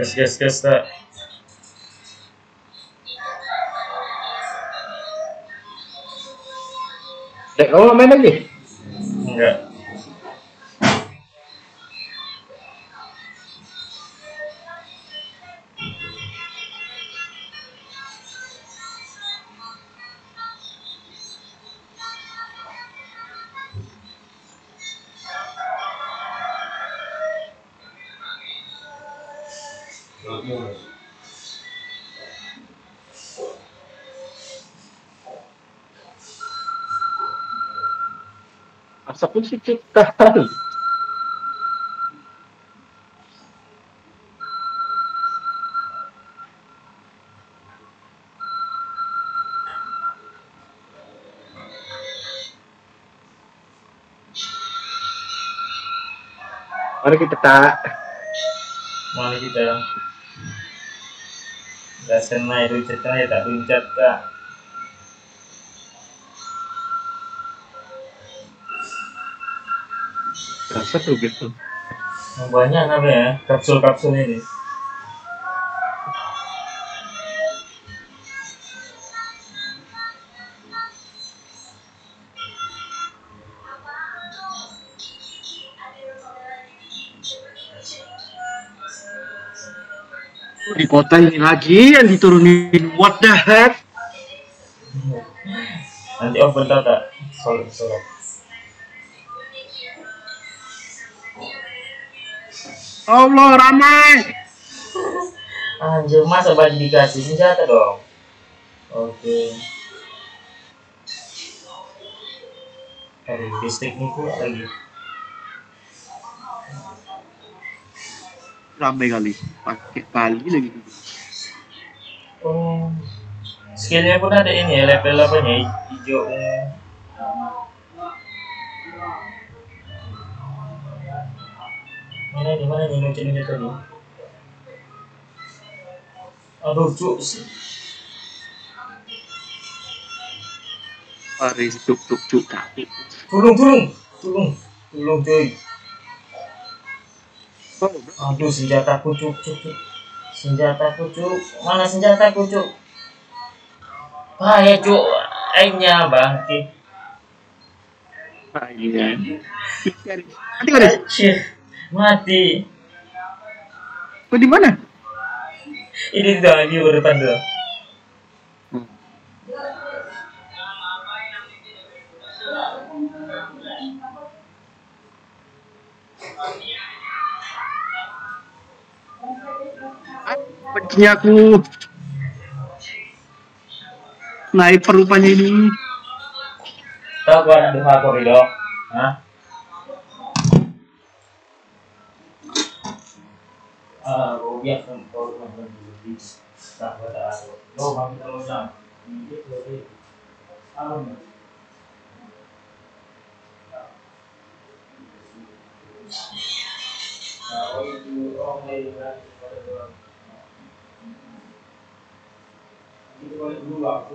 Gas gas gas tak. Dek, kamu main lagi? Enggak. Asapnya sih ciptaan. Mari kita tak Mana kita? Gas kena itu cerita ya tak tuncat kak. rasa tuh gitu. Banyak apa ya kapsul-kapsul ini. Di kota ini lagi yang diturunin. What the heck? Nanti oh bentar kak. Sorry sorry. Allah ramai. Anjir masa baju dikasih senjata dong. Oke. Ada listrik nih pula lagi. Ramai kali. Pakai tali lagi. Oh. Skillnya pun ada ini ya level apanya hijau. Mana di mana nih nuncuk nuncuk tadi? Aduh cuk. Paris tuk tuk tuk tapi. Turun turun turun turun cuy. Aduh senjataku cuk cuk cuk. Senjataku cuk. Mana senjataku cuk? Bahaya cuk. Aingnya bangkit. Ah, iya. Nanti ada. Anjir, mati. Kau di mana? Ini tuh di depan tuh. Bencinya aku. Sniper rupanya ini. Tahu gua anak duha koridor? Hah? Ah, biar kan di tak ada ada. Lo. Nah, itu orang waktu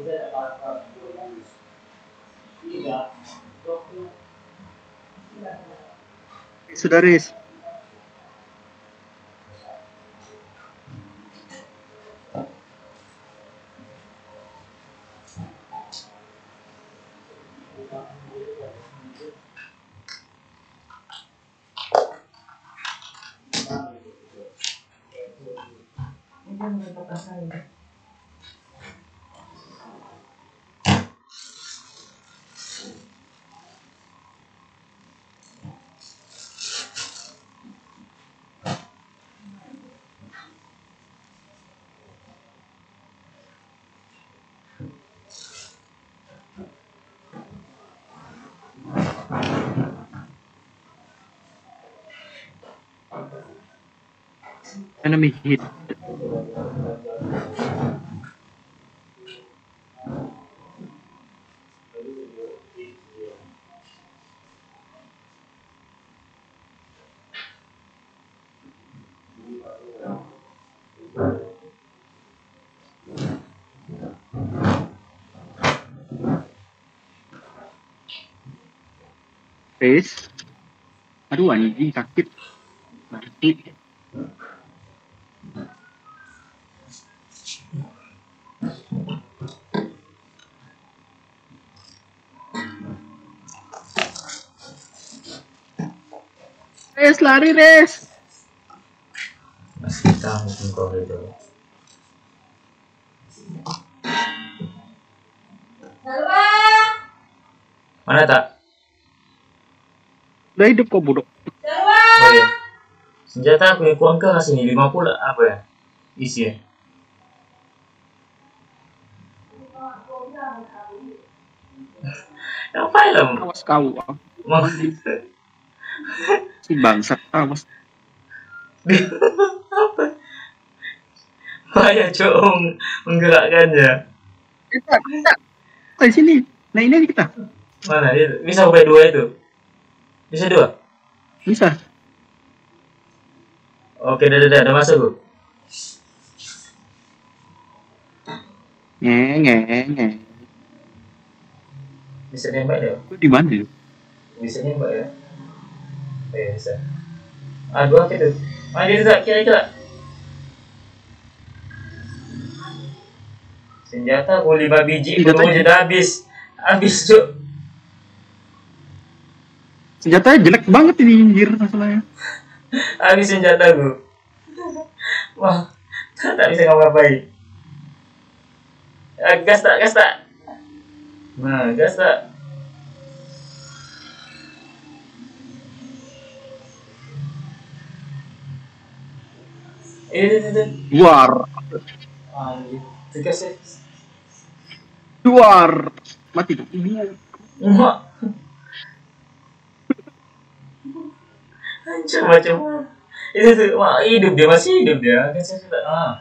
saya Enemy hit. Riz. Aduh anjing sakit. Mati. Res lari res. Masih kita mungkin koridor. Mana tak? Udah hidup kok bodoh. Oh iya. Senjata aku yang kuang ke sini 50 apa ya? Isi ya. Ngapain lah? Awas kau. Mau Si bangsat awas. apa? Bahaya cowok menggerakkannya. Kita kita. Di sini. Nah ini kita. Mana dia? Bisa sampai dua itu? Bisa dua? Bisa. Oke, dah, dah, dah, masuk bu. Nge nge nge. Bisa nembak ya? Di mana itu? Bisa nembak ya? Dua apa itu? Ah, dia tak kira-kira. Senjata aku lima biji, peluru sudah habis. Habis, cuk. Senjatanya jelek banget ini anjir masalahnya. Habis senjata gue. Wah, tak, bisa ngapa-ngapain. Ah, gas tak, gas tak. Nah, gas tak. Ini, ini. Luar. Anjir, ya. Luar. Mati dong. Ini. Hancur macam itu tuh, wah hidup dia masih hidup dia. Kan saya sudah ah.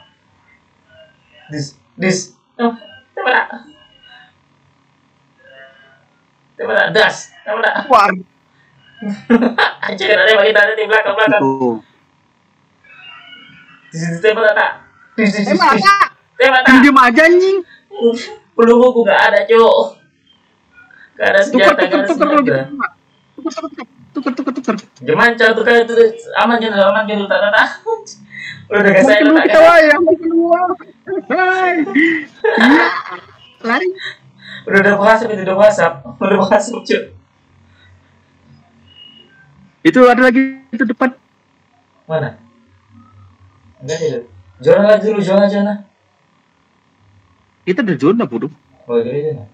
Dis, dis, oh? Tembak tak? Das, tak? luar. Hancur kan ada bagi tanda di belakang belakang. Di tembak tak? Dis, Tembak tak? Tembak tak? Diam aja anjing. Peluruku gak ada cuk. Gak ada Tukar senjata, gak tukar ada tukar gitu. senjata. Tukar tukar tukar. Tukar tukar tukar. Jangan cara tuh kayak itu aman jangan aman jangan tak tak tak. Udah kasih saya letak kita wayang keluar. Hai. Iya. Lari. Udah udah WhatsApp itu udah WhatsApp. Udah WhatsApp cuy. Itu ada lagi itu depan. Mana? Enggak sih. Zona lagi dulu zona zona. Itu ada zona bodoh. Oh jadi zona.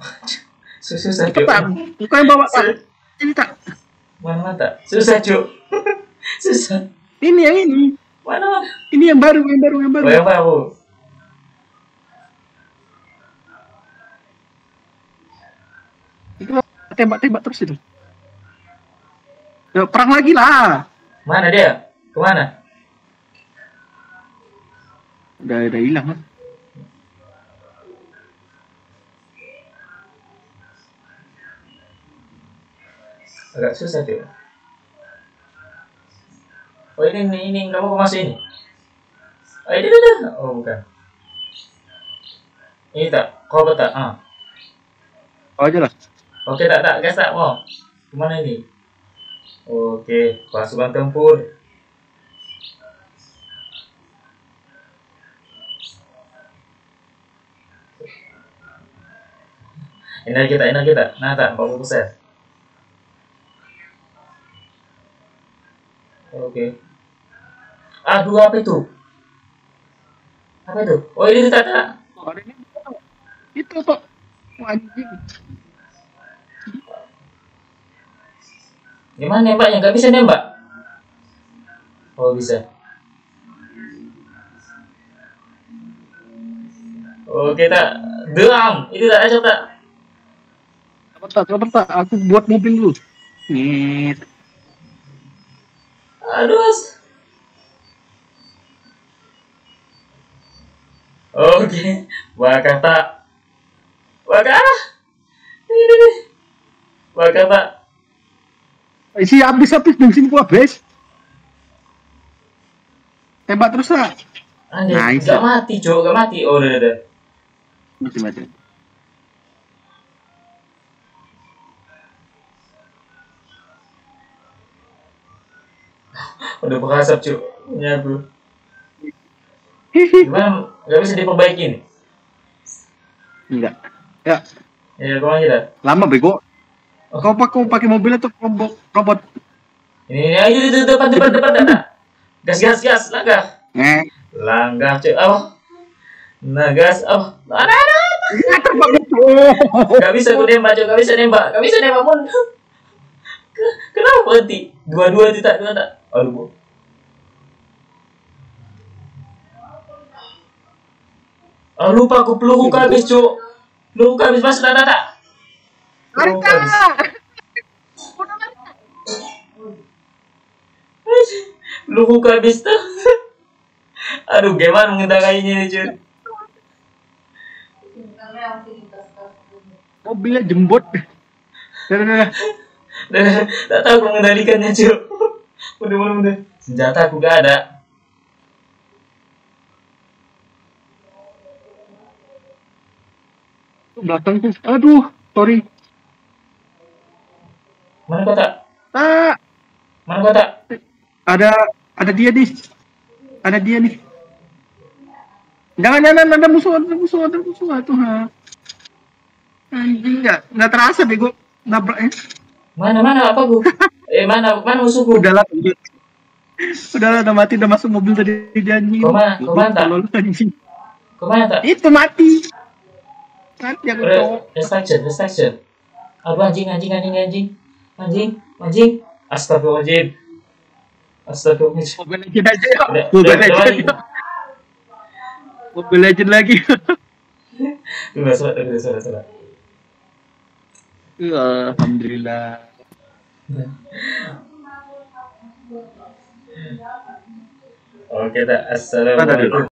Susah Itu tak. Bukan yang bawa tak. Ini tak. Mana mata? Susah cuy. Susah. Ini yang ini. Mana mana? Ini yang baru, yang baru, yang baru. Oh yang baru. Itu tembak-tembak terus itu. Ya, perang lagi lah. Mana dia? Ke mana? Udah udah hilang kan. Agak susah cuy. Oh ini ini, ini kamu masuk ini? Oh ini ini. Oh bukan. Ini tak? Kau betul? Ah. Oh aja lah. Oke tak tak gas tak mau. Ke mana ini? Oke pasukan tempur. Ini kita, ini kita. Nah tak, 40 persen. Oke. Aduh apa itu? Apa itu? Oh ini tak tak. Oh, ini. Itu kok. Anjing. Gimana nembaknya? Gak bisa nembak? Oh bisa. Oh kita drum itu tak ada tak? Sabar tak. Aku buat mobil dulu. Nih. Aduh. Oke, tak? Bakar? Ini, bakar tak? Isi habis-habis bensin gua habis. Tembak terus lah. Anjir, Nice. gak mati, cowok, gak mati. Oh, udah, udah. Mati mati. Udah berasap. Punya aku. Hihi. Gimana? Gak bisa diperbaiki nih? Enggak. Ya, Ya, kau aja dah. lama bego. Kau pakai kau pakai mobil atau robot? Robot. Ini, ayo, itu, depan, depan, depan, depan. Gas, gas, gas, langkah. Eh. Langkah, cuy. Oh. Nah, gas. Oh. Ada, ada. Ya, terbang itu. Oh. Gak bisa gue nembak, cuy. Gak bisa nembak. Gak bisa nembak pun. Ke- Kenapa berhenti? Dua-dua tidak, dua tak. Aduh, Bu. Oh, lupa aku peluru ku habis, cuk. Peluru ku habis, mas, tak, tak, tak. Habis. Peluru ku habis tuh. Aduh, gimana mengendalinya ini, cuy. Mobilnya jembut. Dah, dah, dah. Tak tahu aku mengendalikannya, cuy. Udah, udah, udah. Senjata aku gak ada. Belakang tuh. Aduh, sorry. Mana kotak? Ah, Mana kotak? ada ada dia nih. Ada dia nih. Jangan jangan ada musuh, ada musuh, ada musuh tuh ha. Anjing nggak nggak terasa deh gue nabraknya. Mana, mana, apa gua? eh, mana, mana musuhku? Udahlah, udah. Udahlah, udah mati, udah masuk mobil tadi anjing. Kau mana? Kau mana, tak? Ke mana tak? Itu mati. Mati aku Re- cowok. Restriction, restriction. Aduh anjing, anjing, anjing, anjing. Anjing, anjing. Astagfirullahaladzim. Astagfirullahaladzim. Mobile Legend aja ya. Legend. lagi. Legend lagi. Udah, sudah, udah, sudah, sudah. Alhamdulillah. Oke, tak. Assalamualaikum.